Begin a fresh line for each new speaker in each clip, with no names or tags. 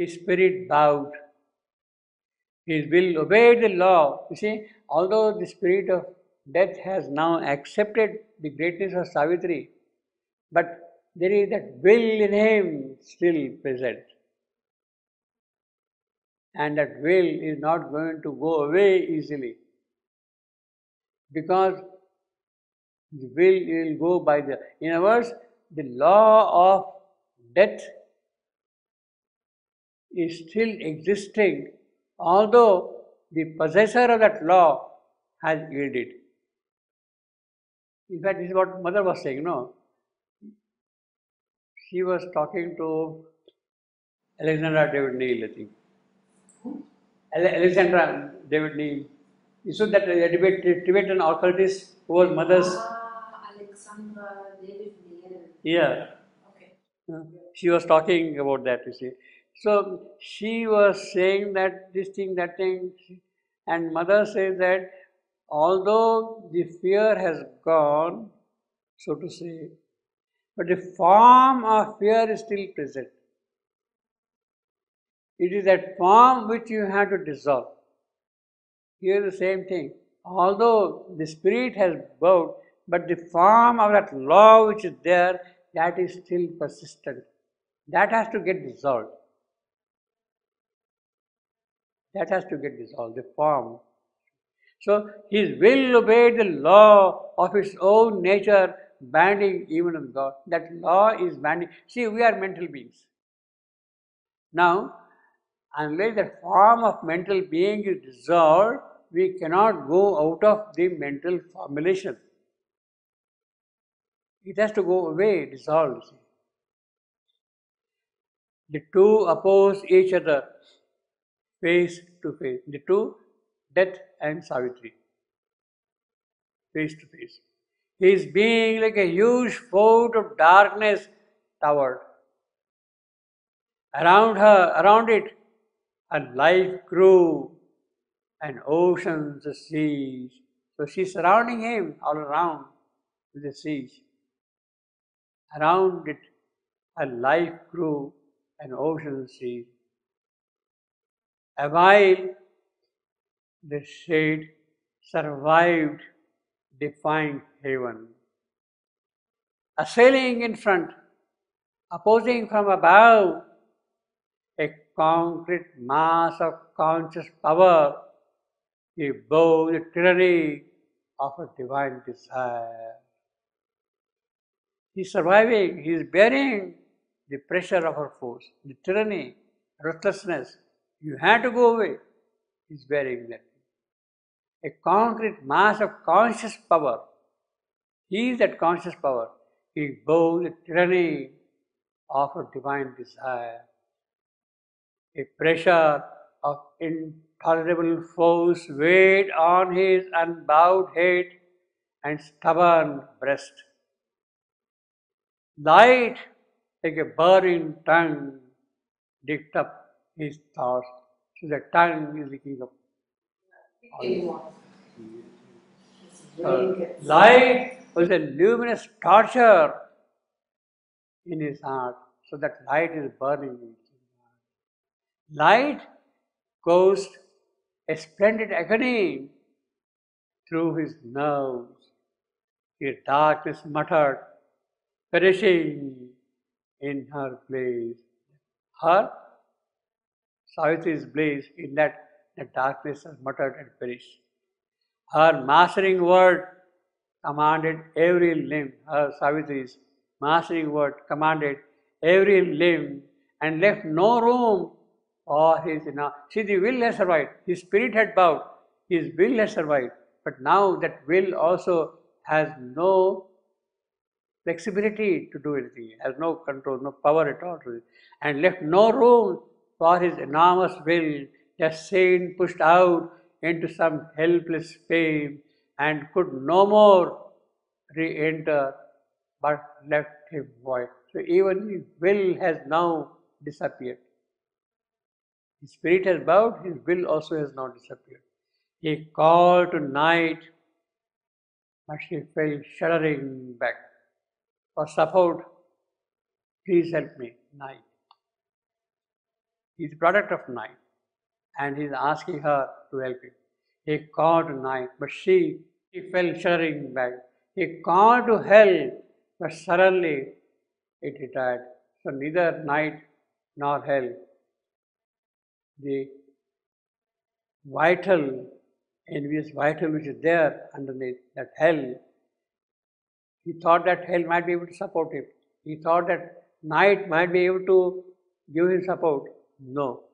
his spirit bowed. His will obeyed the law. You see, although the spirit of death has now accepted the greatness of Savitri, but there is that will in him still present. And that will is not going to go away easily. Because the will will go by the in other words, the law of death is still existing, although the possessor of that law has yielded. In fact, this is what mother was saying, no? She was talking to Alexandra David-Néel, I think. Ale- Alexandra David-Néel. You saw that uh, Tibet- Tibetan occultist who was mother's.
Ah, Alexandra David Neil.
Yeah.
Okay.
Uh, She was talking about that, you see. So she was saying that this thing, that thing, and mother says that although the fear has gone, so to say, but the form of fear is still present. It is that form which you have to dissolve. Here the same thing. Although the spirit has bowed, but the form of that law which is there, that is still persistent. That has to get dissolved. That has to get dissolved, the form. So his will obeyed the law of its own nature, binding even on God. That law is binding. See, we are mental beings. Now, unless the form of mental being is dissolved, we cannot go out of the mental formulation. It has to go away, dissolved. The two oppose each other face to face. The two, death and Savitri, face to face. His being like a huge fort of darkness towered. Around her, around it, a life grew, and oceans, the seas. So she's surrounding him all around with the seas. Around it, a life grew, and oceans, seas. While, the shade survived defying heaven. Assailing in front, opposing from above, a concrete mass of conscious power, he bore the tyranny of a divine desire. He's surviving, he is bearing the pressure of our force, the tyranny, ruthlessness. You have to go away. He is bearing that. A concrete mass of conscious power. He is that conscious power. He bore the tyranny of a divine desire. A pressure of intolerable force weighed on his unbowed head and stubborn breast. Light, like a burning tongue, dipped up his thoughts. So the tongue is.
Anyone. It's
Uh, light was a luminous torture in his heart. So that light is burning in his heart. Light caused a splendid agony through his nerves. His darkness muttered, perishing in her place. Her, Savitri's blaze, in that the darkness has muttered and perished. Her mastering word commanded every limb, her Savitri's mastering word commanded every limb and left no room for his enough. See, the will has survived, his spirit had bowed, his will has survived, but now that will also has no flexibility to do anything, has no control, no power at all and left no room for his enormous will, just sane pushed out into some helpless pain and could no more re-enter but left him void. So even his will has now disappeared. His spirit has bowed, his will also has now disappeared. He called to night, but she fell shuddering back. For support, please help me, night. A product of night. And he's asking her to help him. He called night, but she, she fell shuddering back. He called to hell, but suddenly it retired. So neither night nor hell. The vital, envious vital which is there underneath that hell, he thought that hell might be able to support him. He thought that night might be able to give him support. No.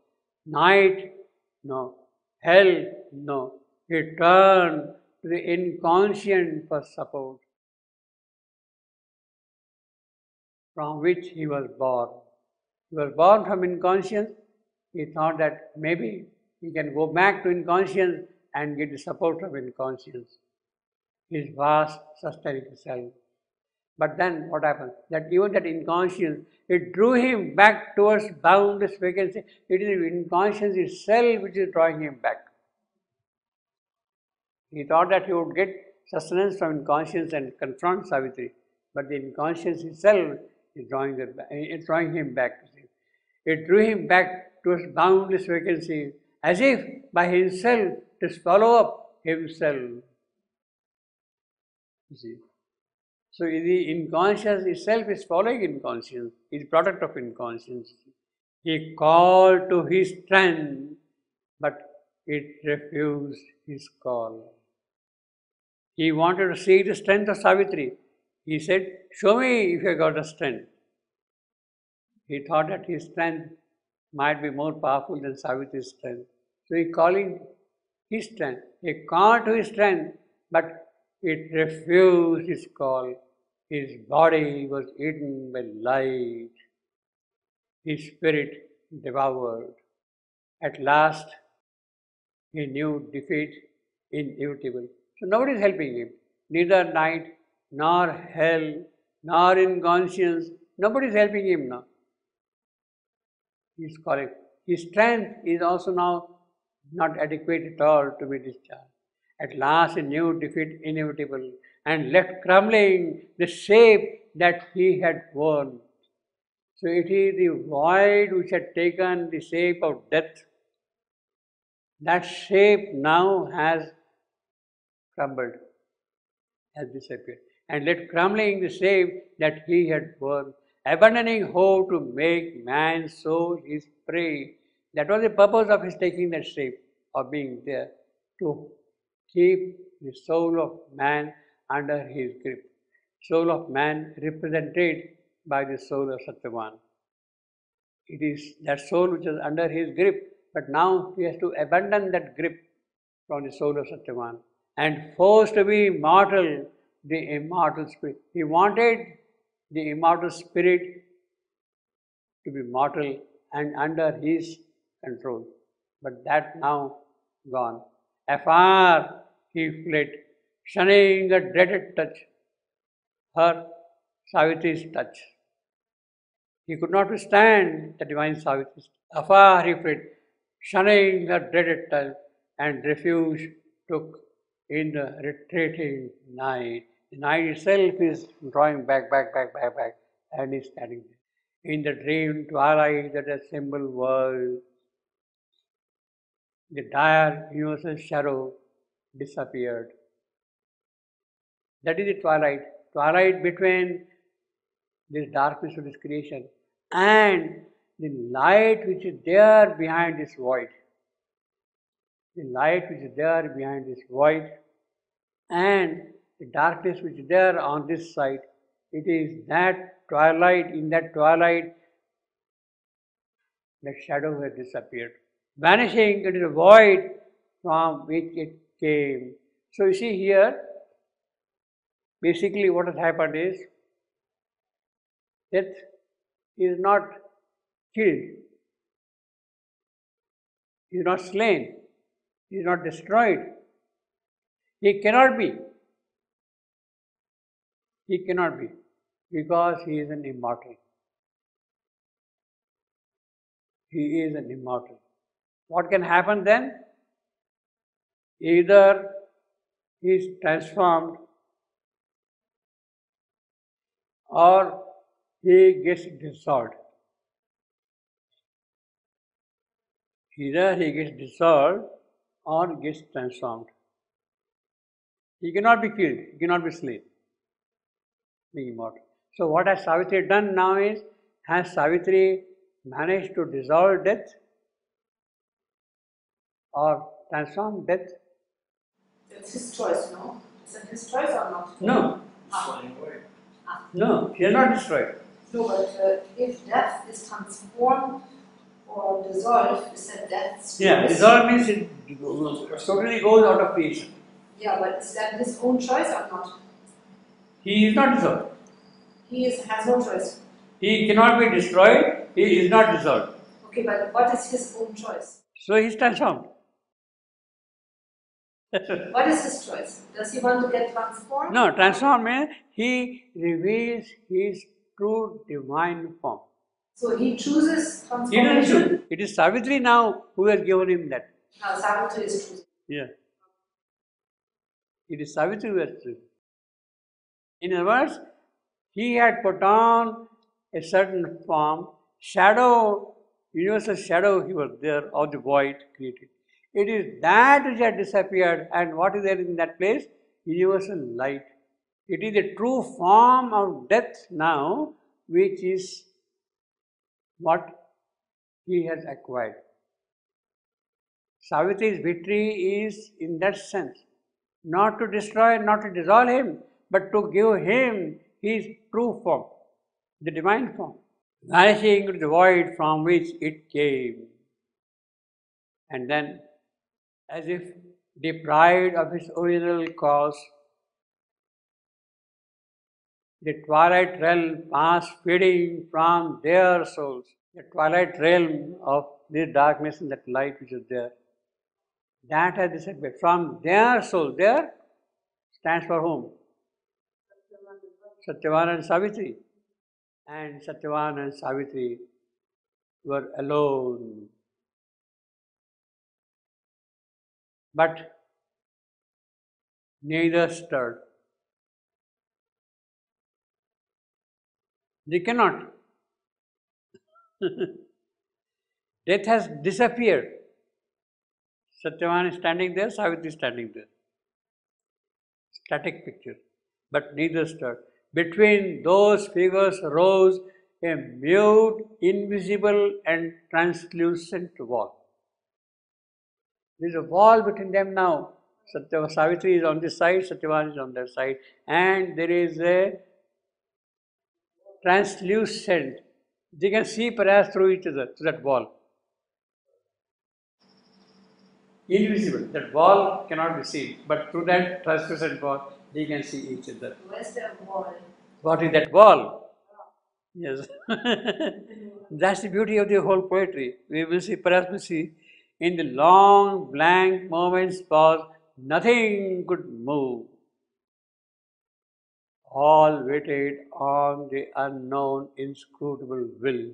Night, no. Hell, no. He turned to the inconscient for support from which he was born. He was born from inconscience. He thought that maybe he can go back to inconscience and get the support of inconscience, his vast sustaining self. But then what happened? That even that inconscience, it drew him back towards boundless vacancy. It is inconscience itself which is drawing him back. He thought that he would get sustenance from inconscience and confront Savitri, but the inconscience itself is drawing, the, eh, is drawing him back. It drew him back towards boundless vacancy, as if by himself to swallow up himself. You see. So the inconscious itself is following inconscience, is product of inconscience. He called to his strength, but it refused his call. He wanted to see the strength of Savitri. He said, Show me if you got a strength. He thought that his strength might be more powerful than Savitri's strength. So he calling his strength. He called to his strength, but it refused his call. His body was eaten by light, his spirit devoured. At last, he knew defeat inevitable. So nobody is helping him. Neither night, nor hell, nor inconscience. Nobody is helping him now. He is calling. His strength is also now not adequate at all to be discharged. At last, he knew defeat inevitable and left crumbling the shape that he had worn. So it is the void which had taken the shape of death. That shape now has crumbled, has disappeared, and left crumbling the shape that he had worn, abandoning hope to make man's soul his prey. That was the purpose of his taking that shape, of being there, to keep the soul of man under his grip. Soul of man represented by the soul of Satyavan. It is that soul which is under his grip, but now he has to abandon that grip from the soul of Satyavan and forced to be mortal, the immortal spirit. He wanted the immortal spirit to be mortal and under his control. But that now gone. Afar he fled shunning the dreaded touch, her Savitri's touch. He could not withstand the divine Savitri's afar he fled, shunning the dreaded touch, and refuge took in the retreating night. The night itself is drawing back, back, back, back, back, and is standing there. In the dream twilight that assembled world, the dire universal shadow disappeared. That is the twilight. Twilight between this darkness of this creation and the light which is there behind this void. The light which is there behind this void and the darkness which is there on this side. It is that twilight, in that twilight, the shadow has disappeared, vanishing into the void from which it came. So you see here, Basically, what has happened is death is not killed, he is not slain, he is not destroyed. He cannot be. He cannot be because he is an immortal. He is an immortal. What can happen then? Either he is transformed or he gets dissolved. Either he gets dissolved or gets transformed. He cannot be killed, he cannot be slain, being immortal. So, what has Savitri done now is, has Savitri managed to dissolve death or transform death?
It's his choice, no? Is it his choice or not?
No, ah.
Flying away.
No, he has not destroyed.
No, but uh, if death is transformed or dissolved, is that death's
Yeah, dissolved means it totally goes out of creation.
Yeah, but is that his own choice or not?
He is not dissolved.
He is, has no choice.
He cannot be destroyed, he is not dissolved.
Okay, but what is his own choice?
So he is transformed.
What is his choice? Does he want to get transformed?
no, transformed means he reveals his true divine form.
So he chooses
He choose. It is Savitri now who has given him that.
Now Savitri is choosing.
Yeah. It is Savitri who has chosen. In other words, he had put on a certain form, shadow, universal shadow, he was there of the void created. It is that which had disappeared, and what is there in that place? Universal light. It is the true form of death now, which is what he has acquired. Savitri's victory is in that sense not to destroy, not to dissolve him, but to give him his true form, the divine form, vanishing into the void from which it came. And then, as if deprived of its original cause, the twilight realm passed feeding from their souls. The twilight realm of this darkness and that light which is there. That has disappeared from their soul. There stands for whom? Satyavan and Savitri. And Satyavan and Savitri were alone. But neither stirred. They cannot. Death has disappeared. Satyavan is standing there, Savitri is standing there. Static picture. But neither stirred. Between those figures rose a mute, invisible, and translucent wall. There is a wall between them now. Satya, Savitri is on this side, Satyavan is on that side, and there is a translucent. They can see perhaps through each other, through that wall. Invisible. That wall cannot be seen, but through that translucent wall, they can see each other.
Where's the wall?
What is that wall? Yes. That's the beauty of the whole poetry. We will see, perhaps we see, in the long blank moments pause, nothing could move. All waited on the unknown, inscrutable will.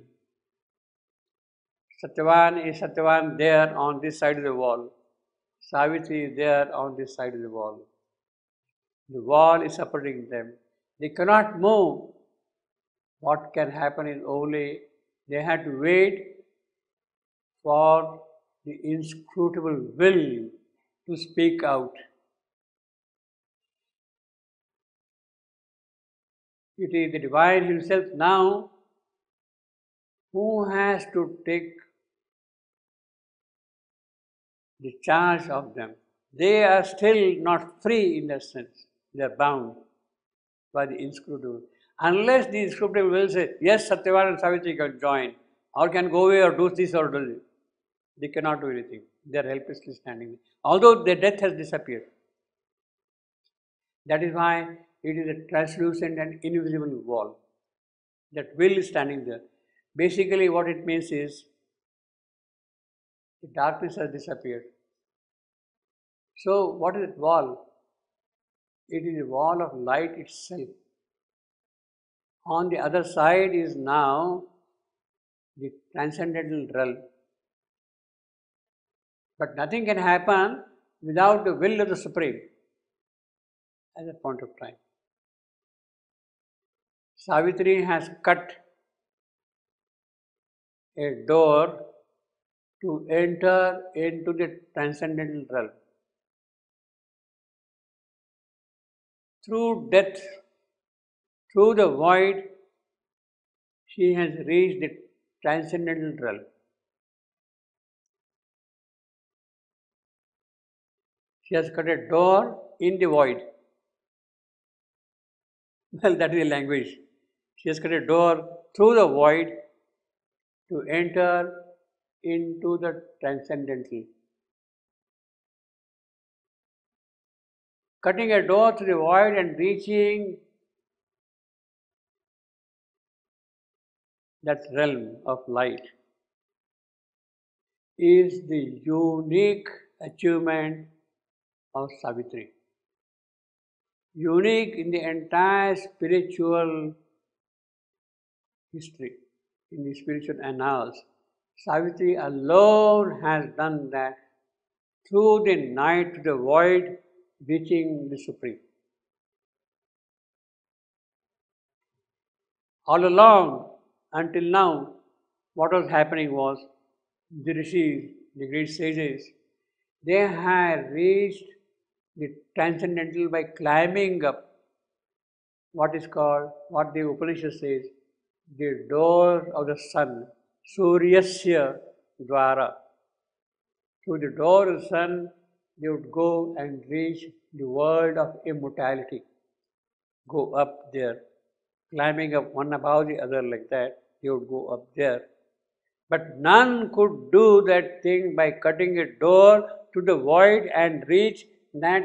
Satyavan is Satyavan there on this side of the wall. Savitri is there on this side of the wall. The wall is supporting them. They cannot move. What can happen is only they had to wait for the inscrutable will to speak out. It is the divine himself now who has to take the charge of them. They are still not free in that sense. They are bound by the inscrutable. Unless the inscrutable will say, yes, Satyavan and Savitri can join, or can go away or do this or do this. They cannot do anything. They are helplessly standing. Although their death has disappeared. That is why it is a translucent and invisible wall. That will is standing there. Basically, what it means is the darkness has disappeared. So, what is that wall? It is a wall of light itself. On the other side is now the transcendental realm. But nothing can happen without the will of the Supreme at that point of time. Savitri has cut a door to enter into the transcendental realm. Through death, through the void, she has reached the transcendental realm. She has cut a door in the void. Well, that is the language. She has cut a door through the void to enter into the transcendental. Cutting a door through the void and reaching that realm of light is the unique achievement of Savitri. Unique in the entire spiritual history, in the spiritual annals. Savitri alone has done that through the night to the void, reaching the Supreme. All along, until now, what was happening was the rishis, the great sages, they had reached the transcendental by climbing up what is called, what the Upanishad says, the door of the sun, Suryasya Dwara. Through the door of the sun, they would go and reach the world of immortality. Go up there, climbing up one above the other like that, they would go up there. But none could do that thing by cutting a door to the void and reach that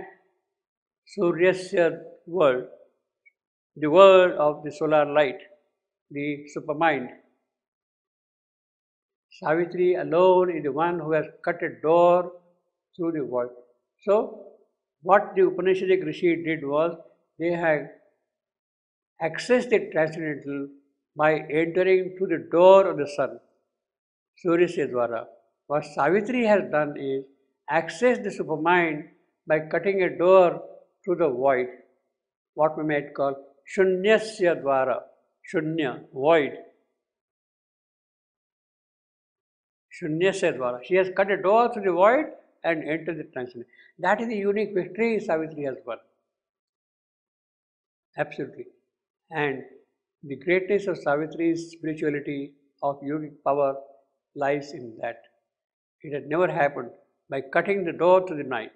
Suryasya world, the world of the solar light, the supermind. Savitri alone is the one who has cut a door through the void. So, what the Upanishadic Rishi did was they had accessed the transcendental by entering through the door of the sun, Surya. What Savitri has done is access the supermind by cutting a door through the void, what we might call Shunyasya Dwara, Shunya, void. Shunyasya Dwara. She has cut a door through the void and entered the transcendent. That is the unique victory Savitri has won. Absolutely. And the greatness of Savitri's spirituality of yogic power lies in that. It had never happened by cutting the door to the night,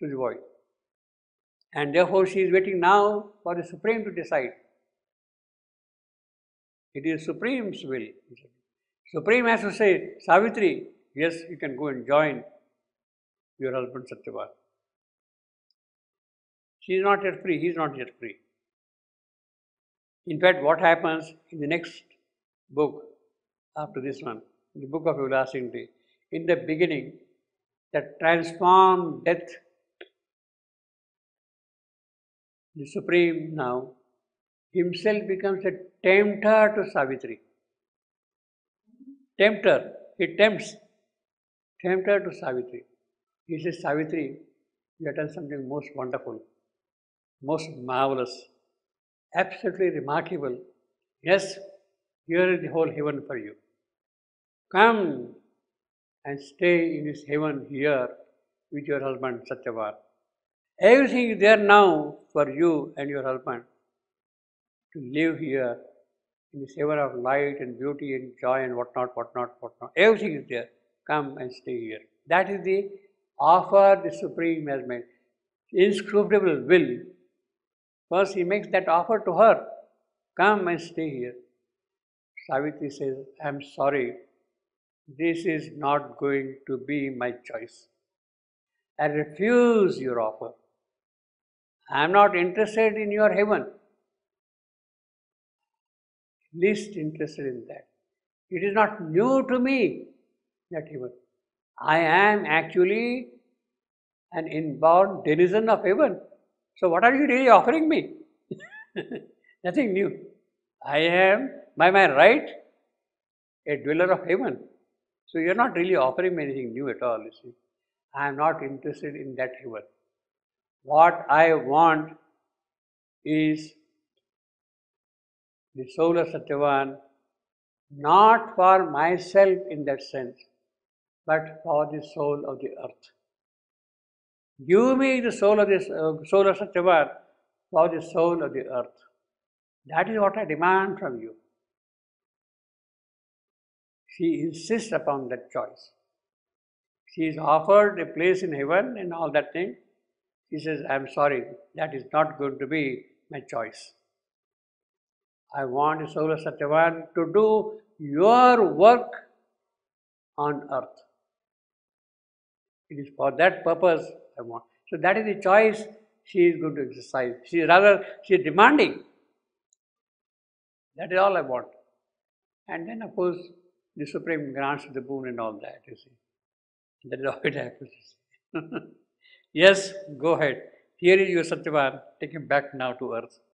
to the void. And therefore, she is waiting now for the Supreme to decide. It is Supreme's will. Supreme has to say, Savitri, yes, you can go and join your husband Satyavan. She is not yet free, he is not yet free. In fact, what happens in the next book after this one, the book of everlasting in the beginning, that transformed death, the Supreme now, himself becomes a tempter to Savitri. Tempter, he tempts, tempter to Savitri. He says, Savitri, you have done something most wonderful, most marvelous, absolutely remarkable. Yes, here is the whole heaven for you. Come and stay in this heaven here with your husband Satyavan. Everything is there now for you and your husband to live here in this heaven of light and beauty and joy and whatnot, whatnot, whatnot. Everything is there. Come and stay here. That is the offer the Supreme has made. Inscrutable will. First, he makes that offer to her come and stay here. Savitri says, I am sorry, this is not going to be my choice. I refuse your offer. I am not interested in your heaven. Least interested in that. It is not new to me, that heaven. I am actually an inborn denizen of heaven. So, what are you really offering me? Nothing new. I am, by my right, a dweller of heaven. So, you are not really offering me anything new at all, you see. I am not interested in that heaven. What I want is the soul of Satyavan, not for myself in that sense, but for the soul of the earth. Give me the soul of this uh, soul of Satyavan for the soul of the earth. That is what I demand from you. She insists upon that choice. She is offered a place in heaven and all that thing. She says, I'm sorry, that is not going to be my choice. I want of Satyavan to do your work on earth. It is for that purpose I want. So that is the choice she is going to exercise. She rather she is demanding. That is all I want. And then of course the Supreme grants the boon and all that, you see. That is how it happens. yes, go ahead. Here is your Satyavan. Take him back now to earth.